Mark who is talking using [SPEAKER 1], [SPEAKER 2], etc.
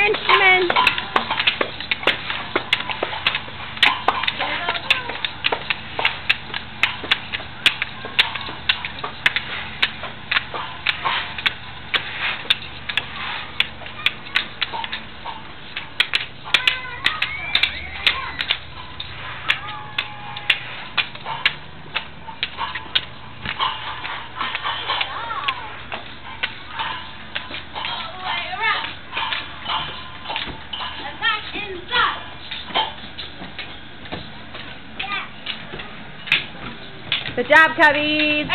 [SPEAKER 1] Play Good job, Cubbies.